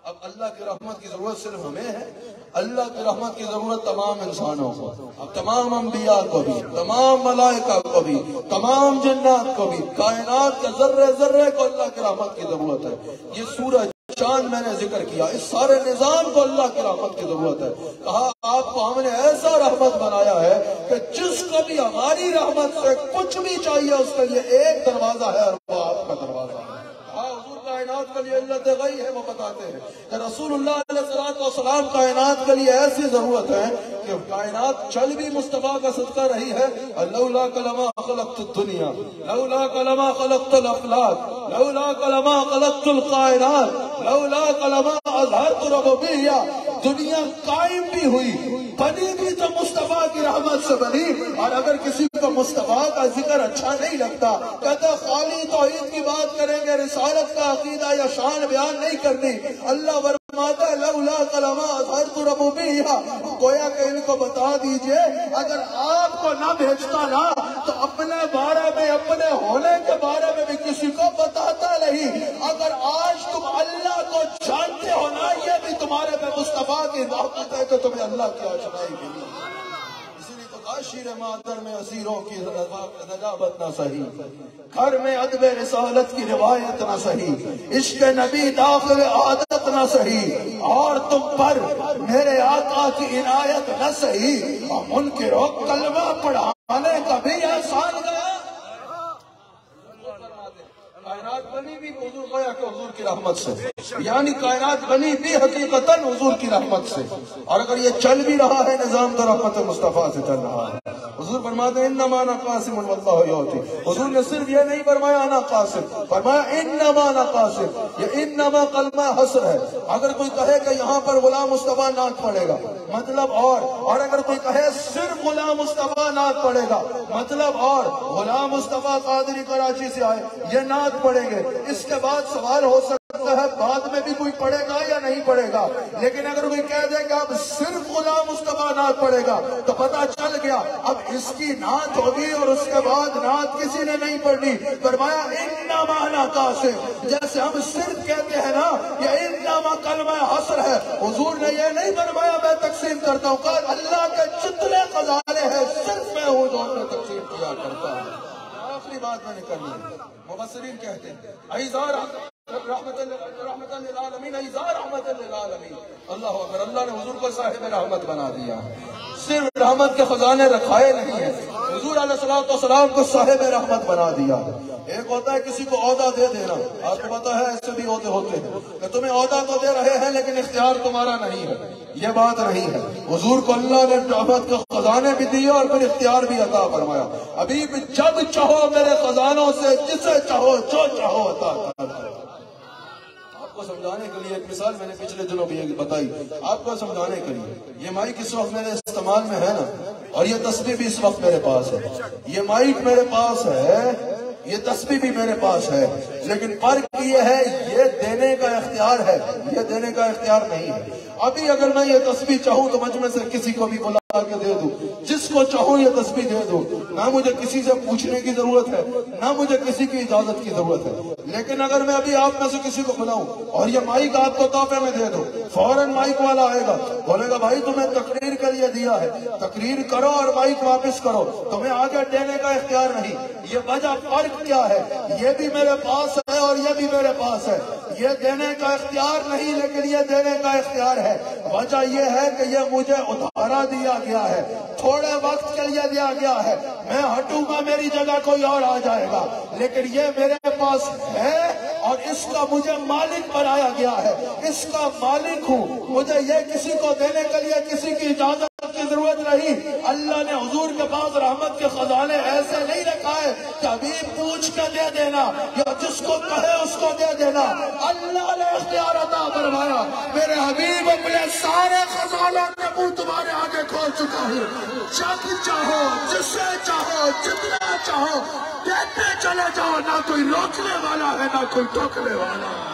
اب اللہ کی رحمت کی ضرورت صرف ہمیں ہے، اللہ کی رحمت کی ضرورت تمام انسانوں کو۔ اب تمام انبیاء کو بھی، تمام ملائکہ کو بھی، تمام جنات کو بھی، کائنات کے ذرے ذرے کو اللہ کی رحمت کی ضرورت ہے۔ یہ سورج چاند میں نے ذکر کیا، اس سارے نظام کو اللہ کی رحمت کی ضرورت ہے۔ کہا، آپ کو ہم نے ایسا رحمت بنایا ہے کہ جس کو بھی ہماری رحمت سے کچھ بھی چاہیے، اس کے لیے ایک دروازہ ہے اور وہ آپ کا دروازہ ہے۔ کائنات کے لیے علت غی ہے، وہ بتاتے ہیں کہ رسول اللہ علیہ السلام کائنات کے لیے ایسی ضرورت ہے کہ کائنات چل بھی مصطفیٰ کا صدقہ رہی ہے لولا کلمہ خلقت الدنیا، لولا کلمہ خلقت الافلاق لولا کلمہ خلقت القائنات، لولا کلمہ اظہرت ربوبیہ۔ دنیا قائم بھی ہوئی، بنی بھی تو مصطفیٰ کی رحمت سے بنی، اور اگر کسی کو مصطفیٰ کا ذکر اچھا نہیں لگتا۔ کہتا خالی توحید کی بات کریں گے، رسالت کا عقیدہ یا شان بیان نہیں کرنی۔ اللہ فرماتا ہے، لولا کلمہ اظہرت ربوبیہ گویا کہ ان کو بتا دیجیے، اگر آپ کو نہ بھیجتا نا، تو اپنے بارے میں، اپنے ہونے کے بارے میں بھی کسی کو بتاتا نہیں۔ اگر آج تم اللہ کو جانتے ہو نا، یہ بھی تمہارے پہ مصطفیٰ کی رحمت ہے کہ تمہیں اللہ کی آشنائی ملی۔ عاشر شیر مادر میں اسیروں کی رجابت نہ صحیح، گھر میں ادب رسالت کی روایت نہ صحیح، عشق نبی داخل عادت نہ صحیح اور تم پر میرے آقا کی عنایت نہ صحیح، اور ان کے روک کلمہ پڑھانے کا بھی احسان گیا کائنات بنی بھی حضور گویا کہ حضور کی رحمت سے۔ یعنی کائنات بنی بھی حقیقتاً حضور کی رحمت سے۔ اور اگر یہ چل بھی رہا ہے، نظام تو رحمت مصطفیٰ سے چل رہا ہے۔ حضور فرماتے ہیں، انما انا قاسم واللہ یوتی حضور نے صرف یہ نہیں فرمایا، انا قاسم. فرمایا، انما انا قاسم. یہ انما کلمہ حسر ہے۔ اگر کوئی کہے کہ یہاں پر غلام مصطفیٰ نعت پڑے گا مطلب اور۔ اور اگر کوئی کہے، صرف غلام مصطفیٰ نعت پڑے گا مطلب اور۔ غلام مصطفیٰ قادری کراچی سے آئے، یہ نعت پڑھیں گے۔ اس کے بعد سوال ہو سکتا ہے، بعد میں بھی کوئی پڑھے گا یا نہیں پڑھے گا؟ لیکن اگر کوئی کہہ دے کہ اب صرف غلام مصطفیٰ نعت پڑھے گا، تو پتہ چل گیا، اب اس کی نعت ہوگی اور اس کے بعد نعت کسی نے نہیں پڑھنی۔ فرمایا، انما انا قاسم جیسے ہم صرف کہتے ہیں نا یہ انما کلمہ حسر ہے، حضور نے یہ نہیں فرمایا، میں تقسیم کرتا ہوں۔ کہ اللہ کے جتنے خزانے ہیں، صرف میں ہوں جو انہیں تقسیم کیا کرتا ہوں آخری بات میں نے کرنی ہے مبصرین کہتے ہیں، ایزار رحمت رحمت للعالمین رحمت للعالمین۔ اللہ اکبر، اللہ نے حضور کو صاحب رحمت بنا دیا۔ صرف رحمت کے خزانے رکھائے نہیں ہیں، حضور علیہ السلام کو صاحب رحمت بنا دیا۔ ایک ہوتا ہے کسی کو عہدہ دے دینا، آپ کو پتا ہے، ایسے بھی عہدے ہوتے ہیں کہ تمہیں عہدہ تو دے رہے ہیں لیکن اختیار تمہارا نہیں ہے۔ یہ بات نہیں ہے۔ حضور کو اللہ نے رحمت کے خزانے بھی دیے اور پھر اختیار بھی عطا فرمایا۔ ابھی بھی جب چاہو میرے خزانوں سے، جسے چاہو، جو چاہو، عطا آپ کو سمجھانے کے لیے ایک مثال میں نے پچھلے دنوں بھی بتائی۔ آپ کو سمجھانے کے لیے۔ یہ مائک اس وقت میرے استعمال میں ہے نا۔ اور یہ تصویر بھی اس وقت میرے پاس ہے۔ یہ مائک میرے پاس ہے۔ یہ تسبیح بھی میرے پاس ہے۔ لیکن فرق یہ ہے، یہ دینے کا اختیار ہے۔ یہ دینے کا اختیار نہیں ہے۔ ابھی اگر میں یہ تسبیح چاہوں تو مجمع سے کسی کو بھی بلا کے دے دوں۔ جس کو چاہوں یہ تسبیح دے دوں۔ نہ مجھے کسی سے پوچھنے کی ضرورت ہے، نہ مجھے کسی کی اجازت کی ضرورت ہے۔ لیکن اگر میں ابھی آپ میں سے کسی کو بلاؤں اور یہ مائک آپ کو تحفے میں دے دوں، فوراً مائک والا آئے گا، بولے گا، بھائی، تمہیں تقریر کے لیے دیا ہے۔ تقریر کرو اور مائک واپس کرو۔ تمہیں آگے دینے کا اختیار نہیں۔ یہ وجہ فرق کیا ہے؟ یہ بھی میرے پاس ہے اور یہ بھی میرے پاس ہے۔ یہ دینے کا اختیار نہیں، لیکن یہ دینے کا اختیار ہے۔ وجہ یہ ہے کہ یہ مجھے ادھارا دیا گیا ہے۔ تھوڑے وقت کے لیے دیا گیا ہے۔ میں ہٹوں گا، میری جگہ کوئی اور آ جائے گا۔ لیکن یہ میرے پاس ہے اور اس کا مجھے مالک بنایا گیا ہے۔ اس کا مالک ہوں۔ مجھے یہ کسی کو دینے کے لیے کسی کی اجازت ضرورت نہیں۔ اللہ نے حضور کے پاس رحمت کے خزانے ایسے نہیں رکھا ہے کہ ابھی پوچھ کے دے دینا یا جس کو کہے اس کو دے دینا۔ اللہ نے اختیار عطا فرمایا۔ میرے حبیب اپنے سارے خزانوں کے منہ تمہارے آگے کھول چکا ہوں۔ جب چاہو، جسے چاہو، جتنا چاہو، دیتے چلے جاؤ، نہ کوئی روکنے والا ہے، نہ کوئی ٹوکنے والا۔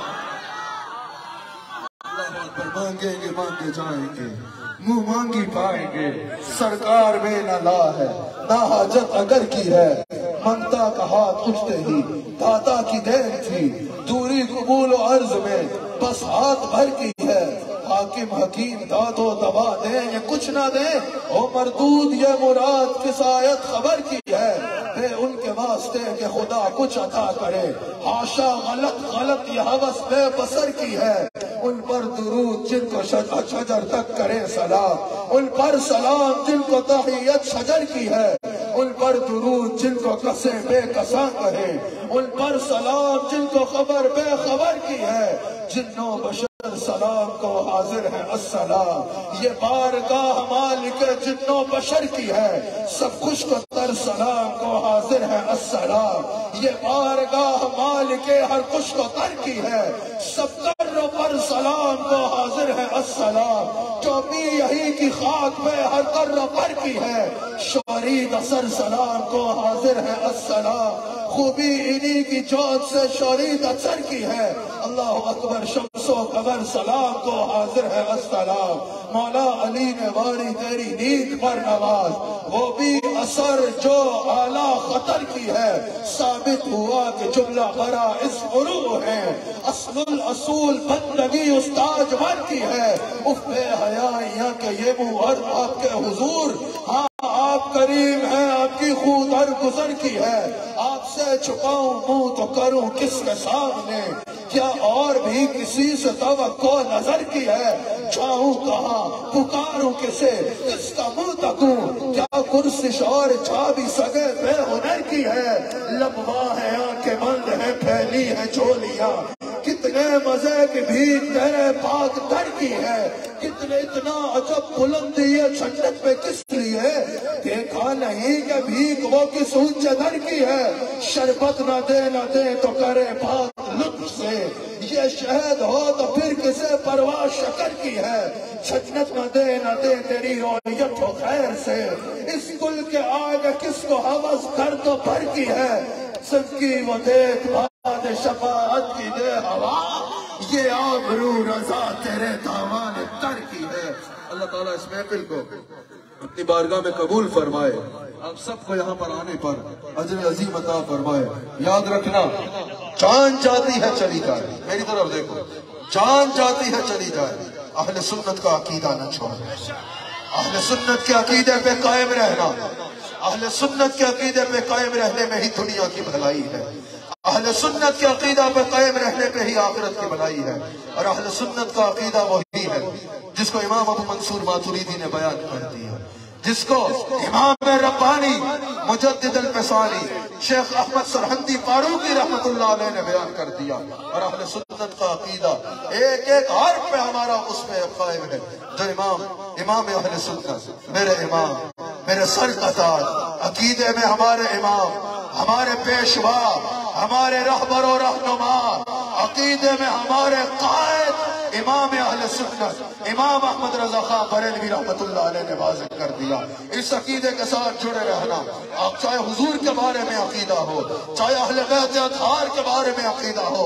اللہ اکبر مانگیں گے مانگے جائیں گے۔ منہ مانگی پائیں گے سرکار میں نہ لا ہے، نہ حاجت اگر کی ہے۔ منگتا کا ہاتھ اٹھتے ہی داتا کی دیر تھی۔ دوری قبول و عرض میں بس ہاتھ بھر کی ہے۔ حاکم حکیم داد و دبا دیں یا کچھ نہ دیں۔ او مردود، یہ مراد کس آیت خبر کی ہے؟ دے ان کے واسطے کہ خدا کچھ عطا کرے۔ حاشا غلط غلط یہ حوث بے بسر کی ہے۔ ان پر درود جن کو شجر تک کرے سلام۔ ان پر سلام جن کو تحیت شجر کی ہے۔ ان پر درود جن کو کسے بے کساں کہے ان پر سلام جن کو خبر بے خبر کی ہے۔ جنوں بشر سلام کو حاضر ہے، السلام۔ یہ بارگاہ مالک جنوں بشر کی ہے، سب خوش کو تر سلام کو حاضر ہے، السلام۔ یہ بارگاہ مالک ہر خوش کو تر کی ہے، سب تر پر سلام کو حاضر ہے، السلام۔ جو یہی کی خاک پہ ہر کر پر کی ہے۔ شورید اثر سلام کو حاضر ہے۔ السلام۔ خوبی انہی کی جوت سے شورید اثر کی ہے۔ اللہ اکبر شمس و قبر سلام کو حاضر ہے۔ السلام۔ مولا علی نے واری تیری نیند پر نواز۔ وہ بھی اثر جو اعلیٰ خطر کی ہے۔ ثابت ہوا کہ جملہ برا اس عروع ہے۔ اصل الاصول بندگی استاج ور کی ہے۔ اف بے حیائیاں کہ یہ موہر آپ کے حضور ہاں آپ کریم ہیں، آپ کی خود ہر گزر کی ہے۔ آپ سے چھپاؤں، منہ تو کروں کس کے سامنے؟ کیا اور بھی کسی سے توقع نظر کی ہے؟ چاہوں کہاں؟ پکاروں کسے؟ کس کا منہ تکوں؟ کیا کرسش اور چھا بھی سگے بے ہنر کی ہے؟ لبوا ہے آنکھیں بند ہے پھیلی ہے چولیاں کتنے مزے کی بھیک تیرے پاک در کی ہے۔ کتنے اتنا عجب بلندی ہے چھنڈت پہ کس لیے؟ دیکھا نہیں کہ بھیک وہ کس اونچے در کی ہے۔ شربت نہ دے نہ دے تو کرے بات لطف سے۔ یہ شہد ہو تو پھر کسے پرواہ شکر کی ہے۔ چھجنت نہ دے نہ دے تیری رویت ہو خیر سے۔ اس گل کے آگے کس کو حوض کر تو بھر کی ہے۔ سب کی وہ دیکھ شفاعت کی دے ہوا، یہ آبرو رضا تیرے دامان تر کی ہے۔ اللہ تعالیٰ اس محفل کو اپنی بارگاہ میں قبول فرمائے۔ آپ سب کو یہاں پر آنے پر عجر عظیم عطا فرمائے۔ یاد رکھنا چاند جاتی ہے چلی جائے۔ میری طرف دیکھو چاند جاتی ہے چلی جائے۔ اہل سنت کا عقیدہ نہ چھوڑ۔ اہل سنت کے عقیدے پہ قائم رہنا۔ اہل سنت کے عقیدے پہ قائم رہنے میں ہی دنیا کی بھلائی ہے۔ اہل سنت کے عقیدہ پہ قائم رہنے پہ ہی آخرت کی بھلائی ہے اور اہل سنت کا عقیدہ وہی ہے جس کو امام ابو منصور ماتوریدی نے بیان کر دیا جس کو امام ربانی مجدد الفسانی شیخ احمد سرحندی فاروقی رحمت اللہ علیہ نے بیان کر دیا اور اہل سنت کا عقیدہ ایک ایک حرف پہ ہمارا اس میں قائم ہے۔ جو امام امام اہل سنت، میرے امام، میرے سر کا تاج عقیدے میں ہمارے امام، ہمارے پیشوا ہمارے رہبر و رہنما، عقیدے میں ہمارے قائد، امام اہل سنت، امام احمد رضا خان بریلوی رحمت اللہ علیہ نے واضح کر دیا۔ اس عقیدے کے ساتھ جڑے رہنا، آپ چاہے حضور کے بارے میں عقیدہ ہو، چاہے اہل بیت اطہار کے بارے میں عقیدہ ہو،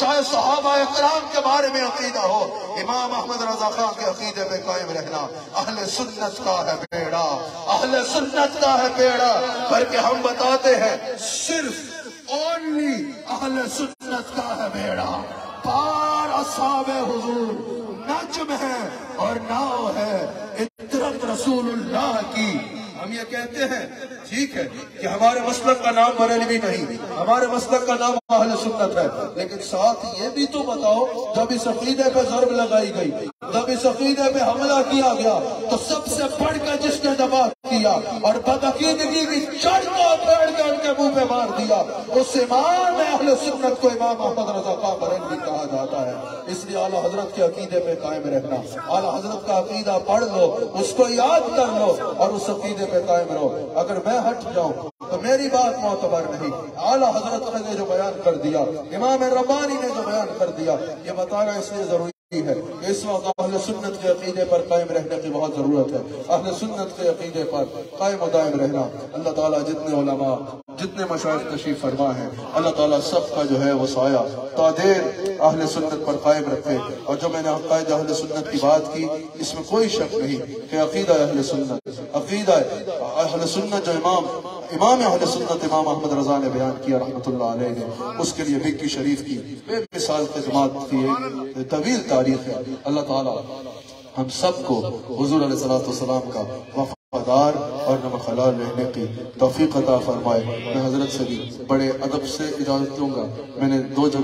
چاہے صحابہ اکرام کے بارے میں عقیدہ ہو، امام احمد رضا خان کے عقیدے میں قائم رہنا۔ اہل سنت کا ہے بیڑا، اہل سنت کا ہے بیڑا، بلکہ ہم بتاتے ہیں صرف اونلی اہل سنت کا ہے بیڑا۔ پار اصحاب حضور، نجم ہے اور ناؤ ہے۔ اطرت رسول اللہ کی۔ ہم یہ کہتے ہیں، ٹھیک ہے کہ ہمارے مسلک کا نام بریلوی نہیں، ہمارے مسلک کا نام اہل سنت ہے۔ لیکن ساتھ یہ بھی تو بتاؤ، جب اس عقیدے پہ ضرب لگائی گئی، جب اس عقیدے پہ حملہ کیا گیا، تو سب سے بڑھ کے جس نے دبا کیا اور بدعقیدگی کی چڑھ کو پھیڑ کے ان کے منہ پہ مار دیا۔ اس امام اہل سنت کو امام محمد رضا خان بریلوی کہا جاتا ہے۔ اس لیے اعلیٰ حضرت کے عقیدے پہ قائم رہنا۔ اعلیٰ حضرت کا عقیدہ پڑھ لو، اس کو یاد کر لو اور اس عقیدے پہ قائم رہو۔ اگر میں ہٹ جاؤں تو میری بات معتبر نہیں۔ اعلیٰ حضرت نے جو بیان کر دیا، امام ربانی نے جو بیان کر دیا، یہ بتانا اس لیے ضروری ہے۔ اس وقت اہل سنت کے عقیدے پر قائم رہنے کی بہت ضرورت ہے۔ اہل سنت کے عقیدے پر قائم و دائم رہنا۔ اللہ تعالیٰ جتنے علماء، جتنے مشاہد تشریف فرما ہیں، اللہ تعالیٰ سب کا جو ہے وہ سایہ، تادیر اہل سنت پر قائم رکھے۔ اور جو میں نے عقائد اہل سنت کی بات کی، اس میں کوئی شک نہیں کہ عقیدہ اہل سنت، عقیدہ اہل سنت جو امام امام اہل سنت امام احمد رضا نے بیان کیا رحمت اللہ علیہ نے، اس کے لیے بکی شریف کی بے مثال خدمات کی طویل تاریخ ہے۔ اللہ تعالیٰ ہم سب کو حضور علیہ السلام کا وفادار اور نمک حلال رہنے کی توفیق عطا فرمائے۔ میں حضرت سے بھی بڑے ادب سے اجازت لوں گا۔ میں نے دو جگہ